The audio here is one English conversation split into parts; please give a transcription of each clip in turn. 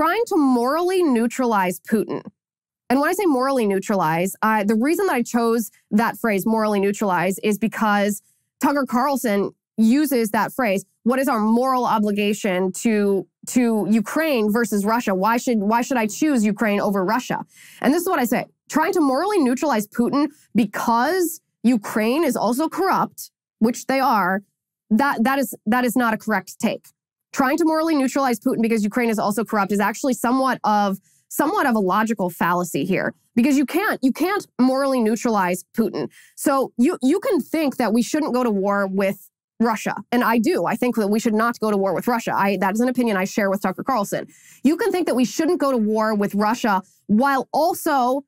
trying to morally neutralize Putin. And when I say morally neutralize, uh, the reason that I chose that phrase, morally neutralize, is because Tucker Carlson uses that phrase. What is our moral obligation to to Ukraine versus Russia? Why should why should I choose Ukraine over Russia? And this is what I say: trying to morally neutralize Putin because Ukraine is also corrupt, which they are. That that is that is not a correct take. Trying to morally neutralize Putin because Ukraine is also corrupt is actually somewhat of somewhat of a logical fallacy here because you can't you can't morally neutralize Putin. So you you can think that we shouldn't go to war with Russia. And I do. I think that we should not go to war with Russia. I, that is an opinion I share with Tucker Carlson. You can think that we shouldn't go to war with Russia while also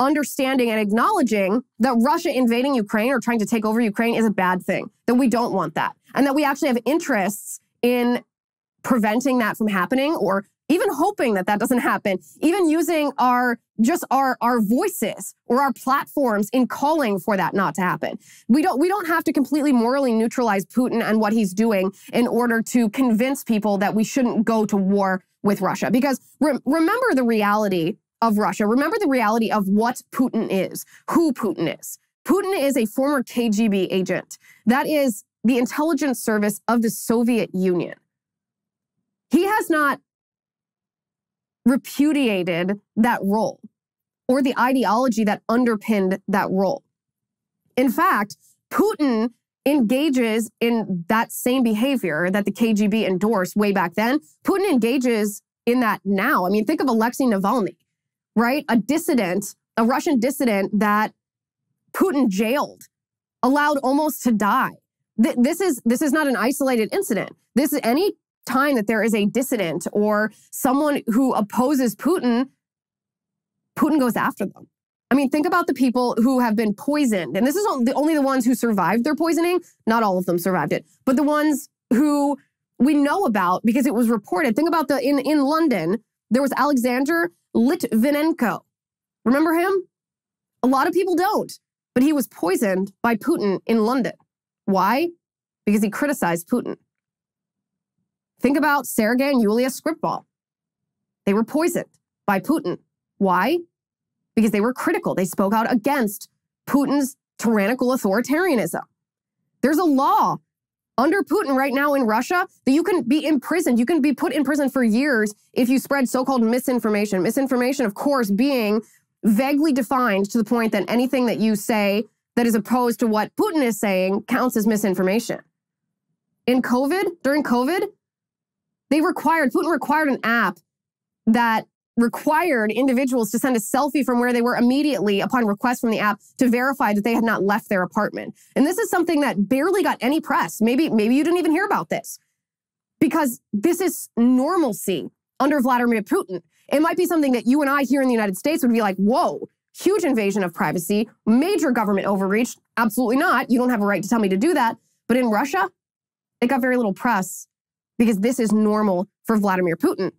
understanding and acknowledging that Russia invading Ukraine or trying to take over Ukraine is a bad thing, that we don't want that, and that we actually have interests in preventing that from happening or even hoping that that doesn't happen, even using our just our our voices or our platforms in calling for that not to happen. We don't we don't have to completely morally neutralize Putin and what he's doing in order to convince people that we shouldn't go to war with Russia because re- remember the reality of Russia. Remember the reality of what Putin is, who Putin is. Putin is a former KGB agent. That is the intelligence service of the Soviet Union. He has not repudiated that role or the ideology that underpinned that role. In fact, Putin engages in that same behavior that the KGB endorsed way back then. Putin engages in that now. I mean, think of Alexei Navalny, right? A dissident, a Russian dissident that Putin jailed, allowed almost to die. This is this is not an isolated incident. This is any time that there is a dissident or someone who opposes Putin, Putin goes after them. I mean, think about the people who have been poisoned. And this is only the ones who survived their poisoning. Not all of them survived it, but the ones who we know about because it was reported. Think about the in, in London, there was Alexander Litvinenko. Remember him? A lot of people don't, but he was poisoned by Putin in London. Why? Because he criticized Putin. Think about Sergei and Yulia Skripal. They were poisoned by Putin. Why? Because they were critical. They spoke out against Putin's tyrannical authoritarianism. There's a law under Putin right now in Russia that you can be imprisoned. You can be put in prison for years if you spread so called misinformation. Misinformation, of course, being vaguely defined to the point that anything that you say that is opposed to what Putin is saying counts as misinformation. In COVID, during COVID, they required, Putin required an app that required individuals to send a selfie from where they were immediately upon request from the app to verify that they had not left their apartment. And this is something that barely got any press. Maybe maybe you didn't even hear about this. Because this is normalcy under Vladimir Putin. It might be something that you and I here in the United States would be like, "Whoa, huge invasion of privacy, major government overreach." Absolutely not. You don't have a right to tell me to do that. But in Russia, it got very little press because this is normal for Vladimir Putin.